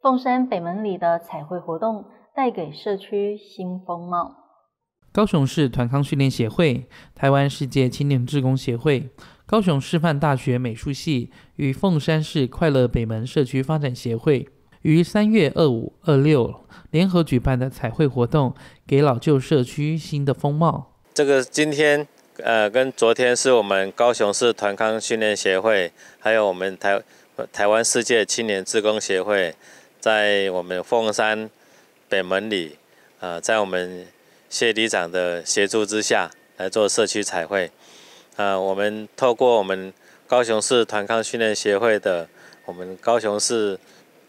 凤山北门里的彩绘活动带给社区新风貌。高雄市团康训练协会、台湾世界青年志工协会、高雄师范大学美术系与凤山市快乐北门社区发展协会于三月二五、二六联合举办的彩绘活动，给老旧社区新的风貌。这个今天。呃，跟昨天是我们高雄市团康训练协会，还有我们台台湾世界青年志工协会，在我们凤山北门里，呃，在我们谢里长的协助之下来做社区彩绘。呃，我们透过我们高雄市团康训练协会的，我们高雄市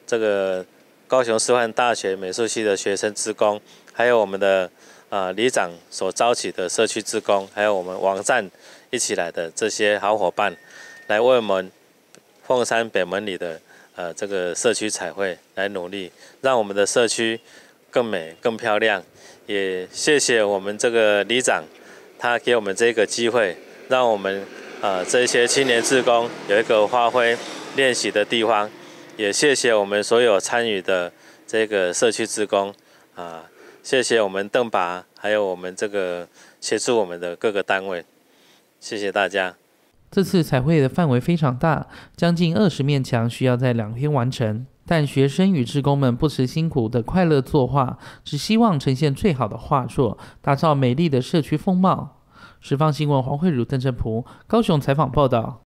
这个高雄师范大学美术系的学生职工，还有我们的。啊，里长所招起的社区职工，还有我们网站一起来的这些好伙伴，来为我们凤山北门里的呃这个社区彩绘来努力，让我们的社区更美、更漂亮。也谢谢我们这个里长，他给我们这个机会，让我们呃这些青年职工有一个发挥练习的地方。也谢谢我们所有参与的这个社区职工啊。谢谢我们邓拔，还有我们这个协助我们的各个单位，谢谢大家。这次彩绘的范围非常大，将近二十面墙需要在两天完成。但学生与职工们不辞辛苦的快乐作画，只希望呈现最好的画作，打造美丽的社区风貌。十方新闻黄慧茹、邓正璞高雄采访报道。